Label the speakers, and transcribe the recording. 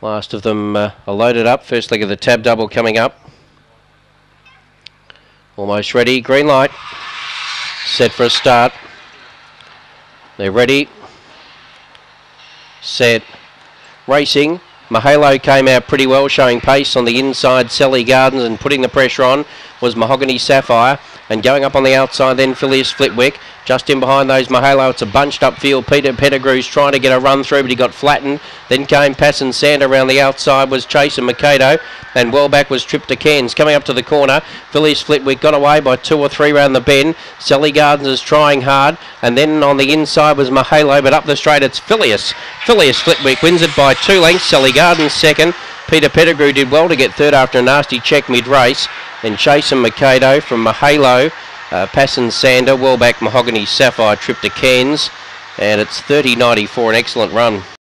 Speaker 1: Last of them uh, are loaded up. First leg of the tab double coming up. Almost ready. Green light. Set for a start. They're ready. Set. Racing. Mahalo came out pretty well, showing pace on the inside. Sally Gardens and putting the pressure on was Mahogany Sapphire. And going up on the outside, then Phileas Flitwick. Just in behind those Mahalo, it's a bunched up field. Peter Pettigrew's trying to get a run through, but he got flattened. Then came Passon Sand around the outside, was Chase and. And well back was Trip to Cairns. Coming up to the corner, Phileas Flitwick got away by two or three round the bend. Sally Gardens is trying hard. And then on the inside was Mahalo, but up the straight it's Phileas. Phileas Flitwick wins it by two lengths. Sally Gardens second. Peter Pettigrew did well to get third after a nasty check mid-race. Then Chase and Mikado from Mahalo, uh, Passon Sander, well back Mahogany Sapphire, trip to Cairns. And it's 30.94, an excellent run.